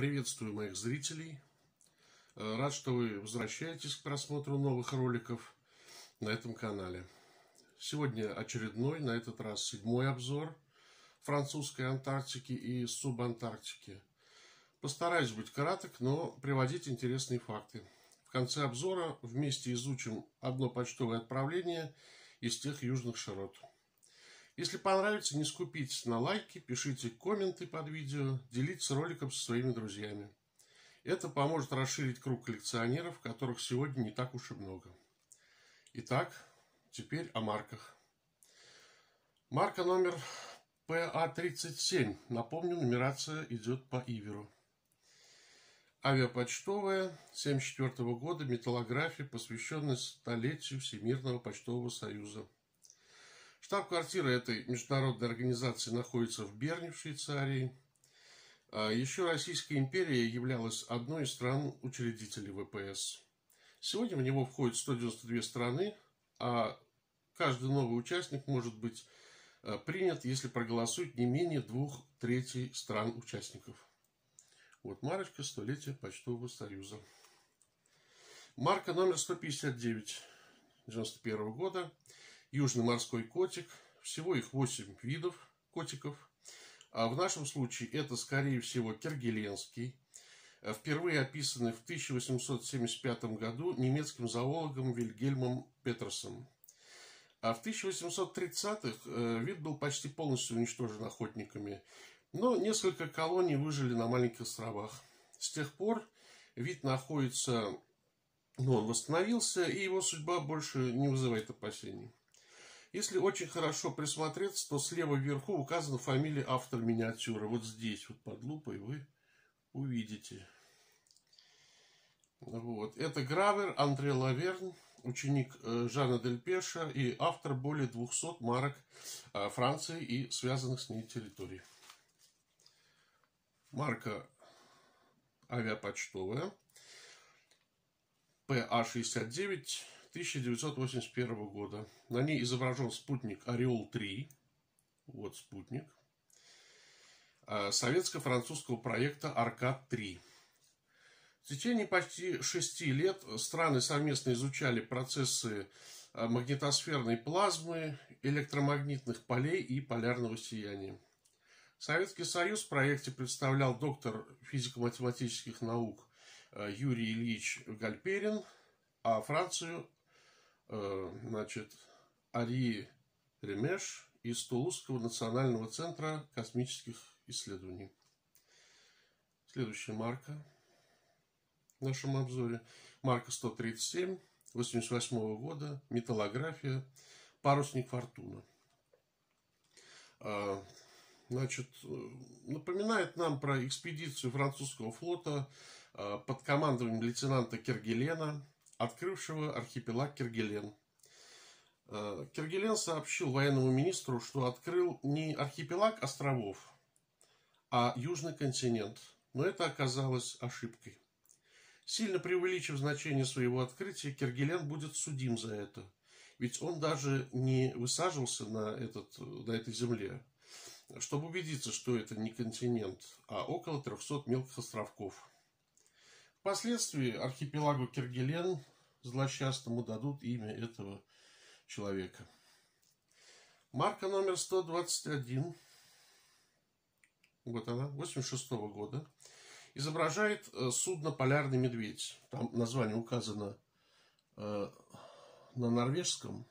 Приветствую моих зрителей. Э, рад, что вы возвращаетесь к просмотру новых роликов на этом канале. Сегодня очередной, на этот раз седьмой обзор французской Антарктики и субантарктики. Постараюсь быть краток, но приводить интересные факты. В конце обзора вместе изучим одно почтовое отправление из тех южных широт. Если понравится, не скупитесь на лайки, пишите комменты под видео, делитесь роликом со своими друзьями. Это поможет расширить круг коллекционеров, которых сегодня не так уж и много. Итак, теперь о марках. Марка номер PA37. Напомню, нумерация идет по Иверу. Авиапочтовая 1974 года металлография, посвященная столетию Всемирного почтового союза. Штаб-квартира этой международной организации находится в Берне, в Швейцарии. А еще Российская империя являлась одной из стран-учредителей ВПС. Сегодня в него входит 192 страны, а каждый новый участник может быть а, принят, если проголосует не менее двух третей стран-участников. Вот марочка столетия почтового союза. Марка номер 159 91 года. Южный морской котик. Всего их 8 видов котиков. А в нашем случае это, скорее всего, киргеленский. Впервые описанный в 1875 году немецким зоологом Вильгельмом Петерсом. А в 1830-х э, вид был почти полностью уничтожен охотниками, но несколько колоний выжили на маленьких островах. С тех пор вид находится, ну, он восстановился, и его судьба больше не вызывает опасений. Если очень хорошо присмотреться, то слева вверху указана фамилия автора миниатюры. Вот здесь, вот под лупой вы увидите. Вот. Это гравер Андре Лаверн, ученик э, Жана Дель Пеша и автор более 200 марок э, Франции и связанных с ней территорий. Марка авиапочтовая. ПА-69 1981 года. На ней изображен спутник Ореол-3. Вот спутник. А, советско-французского проекта Аркад-3. В течение почти шести лет страны совместно изучали процессы а, магнитосферной плазмы, электромагнитных полей и полярного сияния. Советский Союз в проекте представлял доктор физико-математических наук а, Юрий Ильич Гальперин, а Францию значит, Ари Ремеш из Тулузского национального центра космических исследований. Следующая марка в нашем обзоре. Марка 137, 88 года, металлография, парусник Фортуна. А, значит, напоминает нам про экспедицию французского флота а, под командованием лейтенанта Кергелена – открывшего архипелаг Киргелен. Э, Киргелен сообщил военному министру, что открыл не архипелаг островов, а южный континент. Но это оказалось ошибкой. Сильно преувеличив значение своего открытия, Киргелен будет судим за это. Ведь он даже не высаживался на, этот, на этой земле, чтобы убедиться, что это не континент, а около 300 мелких островков. Впоследствии архипелагу Киргелен злосчастному дадут имя этого человека. Марка номер 121, вот она, 86 -го года, изображает э, судно «Полярный медведь». Там название указано э, на норвежском.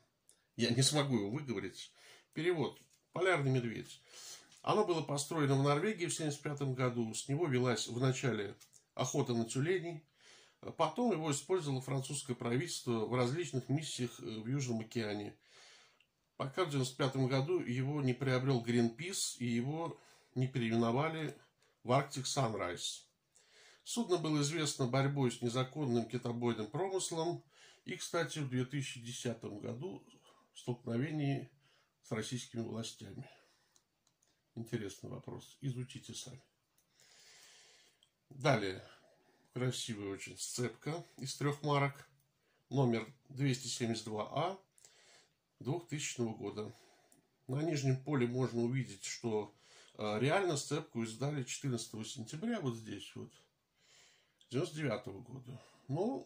Я не смогу его выговорить. Перевод. «Полярный медведь». Оно было построено в Норвегии в 1975 году. С него велась в начале охота на тюленей. Потом его использовало французское правительство в различных миссиях э, в Южном океане. Пока в 1995 году его не приобрел Greenpeace и его не переименовали в Arctic Sunrise. Судно было известно борьбой с незаконным китобойным промыслом и, кстати, в 2010 году в столкновении с российскими властями. Интересный вопрос. Изучите сами. Далее. Красивая очень сцепка из трех марок. Номер 272А 2000 года. На нижнем поле можно увидеть, что А, реально сцепку издали 14 сентября, вот здесь вот, 99 -го года. Ну,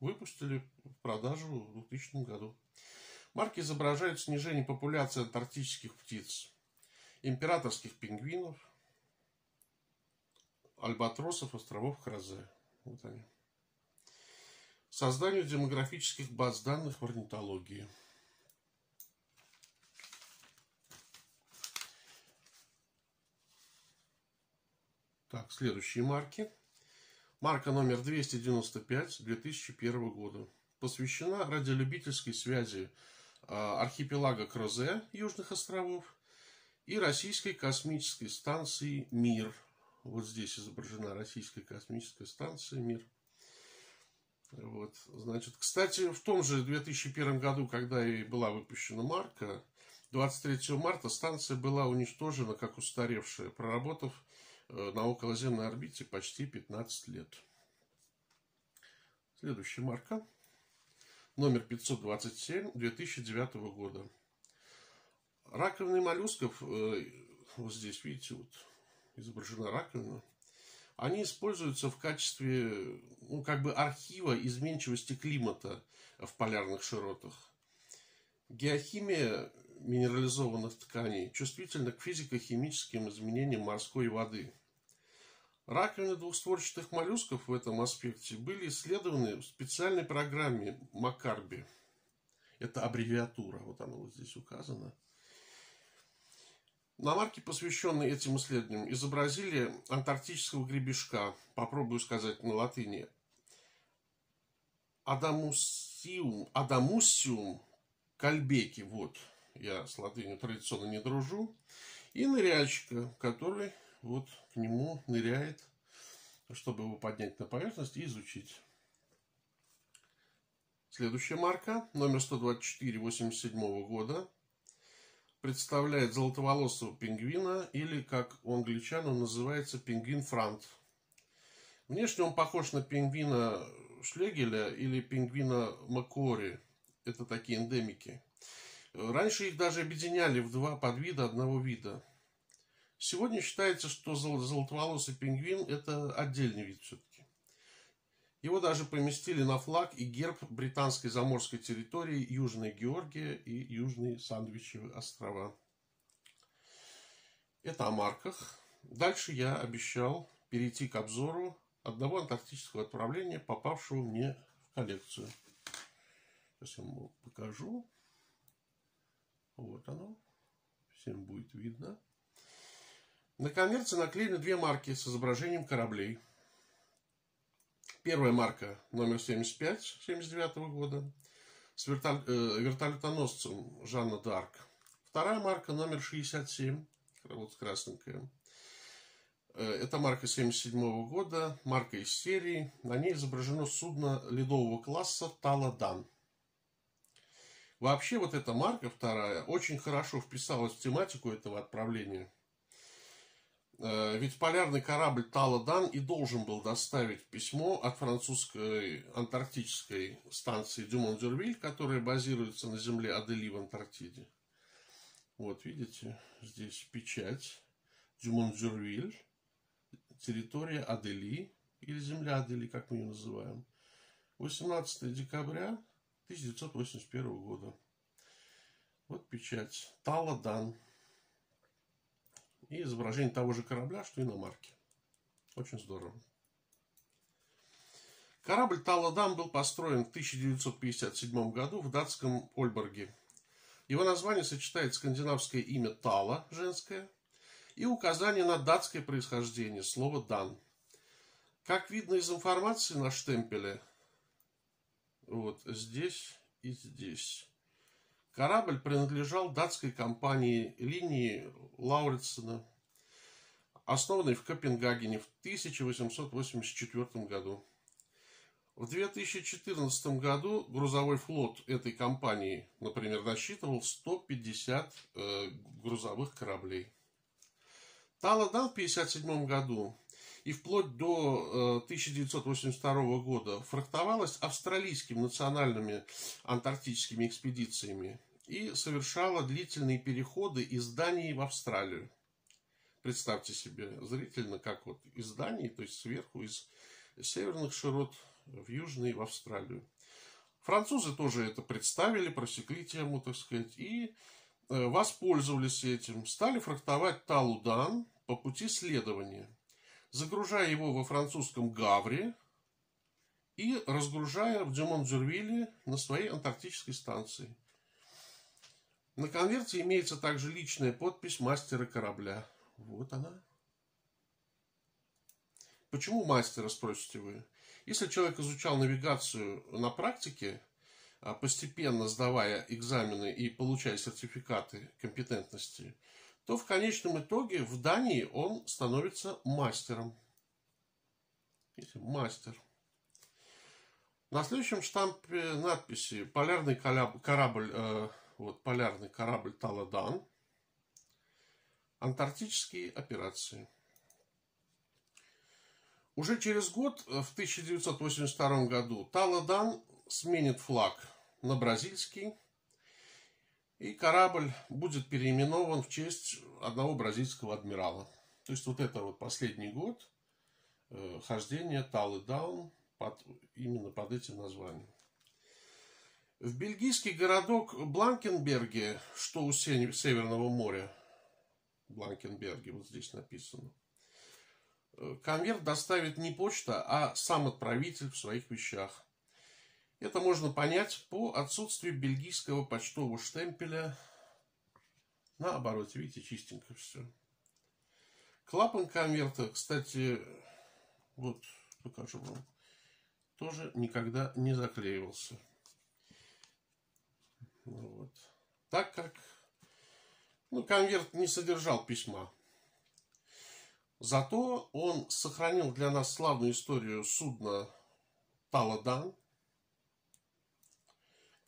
выпустили в продажу в 2000 году. Марки изображают снижение популяции антарктических птиц, императорских пингвинов, альбатросов островов Кразе. Вот они. Созданию демографических баз данных в орнитологии. Так, следующие марки. Марка номер 295 2001 года. Посвящена радиолюбительской связи а, архипелага Крозе Южных островов и российской космической станции «Мир». Вот здесь изображена российская космическая станция «Мир». Вот, значит, кстати, в том же 2001 году, когда и была выпущена марка, 23 марта станция была уничтожена как устаревшая, проработав Э, на околоземной орбите почти 15 лет. Следующая марка. Номер 527 2009 года. Раковины моллюсков, э, вот здесь, видите, вот изображена раковина, они используются в качестве, ну, как бы архива изменчивости климата в полярных широтах. Геохимия минерализованных тканей чувствительна к физико-химическим изменениям морской воды – Раковины двухстворчатых моллюсков в этом аспекте были исследованы в специальной программе Макарби. Это аббревиатура, вот она вот здесь указана. На марке, посвященной этим исследованиям, изобразили антарктического гребешка, попробую сказать на латыни, Адамусиум, Адамусиум кальбеки, вот, я с латынью традиционно не дружу, и ныряльщика, который вот к нему ныряет, чтобы его поднять на поверхность и изучить. Следующая марка, номер 124 87 года, представляет золотоволосого пингвина, или, как у англичан он называется, пингвин франт. Внешне он похож на пингвина Шлегеля или пингвина Макори. Это такие эндемики. Раньше их даже объединяли в два подвида одного вида – Сегодня считается, что золотоволосый пингвин – это отдельный вид все-таки. Его даже поместили на флаг и герб британской заморской территории Южная Георгия и Южные Сандвичевые острова. Это о марках. Дальше я обещал перейти к обзору одного антарктического отправления, попавшего мне в коллекцию. Сейчас я вам покажу. Вот оно. Всем будет видно. На конверте наклеены две марки с изображением кораблей. Первая марка номер 75 79 года с вертоль... э, вертолетоносцем Жанна Д'Арк. Вторая марка номер 67, вот красненькая. Э, это марка 77 года, марка из серии. На ней изображено судно ледового класса Таладан. Вообще вот эта марка вторая очень хорошо вписалась в тематику этого отправления – ведь полярный корабль Таладан и должен был доставить письмо от французской антарктической станции Дюмон-Дюрвиль, которая базируется на земле Адели в Антарктиде. Вот, видите, здесь печать Дюмон-Дюрвиль, территория Адели, или земля Адели, как мы ее называем. 18 декабря 1981 года. Вот печать. Таладан и изображение того же корабля, что и на марке. Очень здорово. Корабль Таладам был построен в 1957 году в датском Ольборге. Его название сочетает скандинавское имя Тала, женское, и указание на датское происхождение, слово «дан». Как видно из информации на штемпеле, вот здесь и здесь, Корабль принадлежал датской компании линии Лауритсона, основанной в Копенгагене в 1884 году. В 2014 году грузовой флот этой компании, например, насчитывал 150 э, грузовых кораблей. Таладан в 1957 году и вплоть до 1982 э, года фрахтовалась австралийскими национальными антарктическими экспедициями и совершала длительные переходы из Дании в Австралию. Представьте себе зрительно, как вот из Дании, то есть сверху, из северных широт в южные, в Австралию. Французы тоже это представили, просекли тему, так сказать, и э, воспользовались этим. Стали фрахтовать Талудан по пути следования, загружая его во французском Гавре и разгружая в Дюмон-Джервилле на своей антарктической станции. На конверте имеется также личная подпись мастера корабля. Вот она. Почему мастера, спросите вы? Если человек изучал навигацию на практике, а постепенно сдавая экзамены и получая сертификаты компетентности, то в конечном итоге в Дании он становится мастером. Мастер. На следующем штампе надписи «Полярный корабль, э, вот, полярный корабль Таладан», «Антарктические операции». Уже через год, э, в 1982 году, Таладан сменит флаг на бразильский, и корабль будет переименован в честь одного бразильского адмирала. То есть вот это вот последний год э, хождения Талы Даун под, именно под этим названием. В бельгийский городок Бланкенберге, что у Северного моря, Бланкенберге, вот здесь написано, Э, конверт доставит не почта, а сам отправитель в своих вещах. Это можно понять по отсутствию бельгийского почтового штемпеля на обороте. Видите, чистенько все. Клапан конверта, кстати, вот покажу вам, тоже никогда не заклеивался. Вот. Так как ну, конверт не содержал письма. Зато он сохранил для нас славную историю судна Таладан,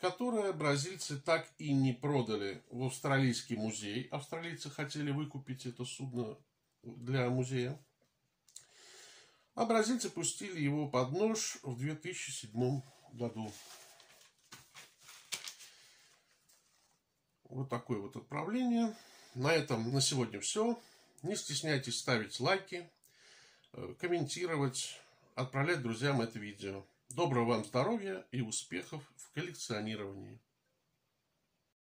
которое бразильцы так и не продали в австралийский музей. Австралийцы хотели выкупить это судно для музея. А бразильцы пустили его под нож в 2007 году. Вот такое вот отправление. На этом на сегодня все. Не стесняйтесь ставить лайки, э, комментировать, отправлять друзьям это видео. Доброго вам здоровья и успехов в коллекционировании.